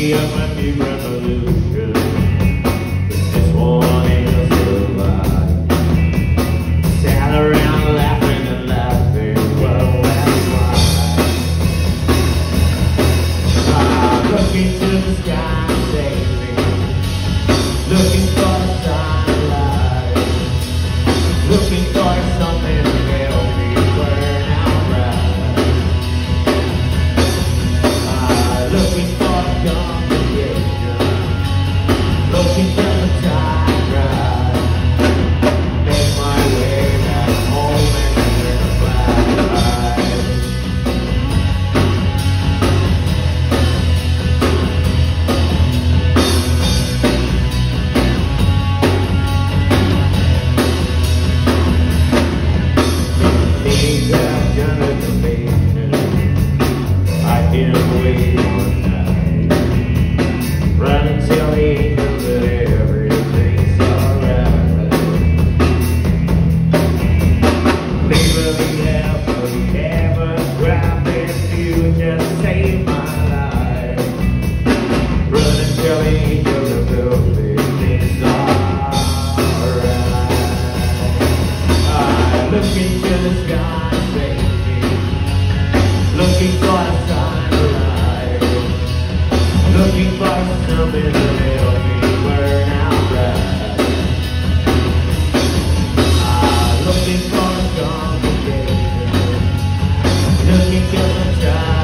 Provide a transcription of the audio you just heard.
day of my big revolution. This. Sat around laughing and laughing. Well, that's why. I look into the sky. yeah. me encontrar.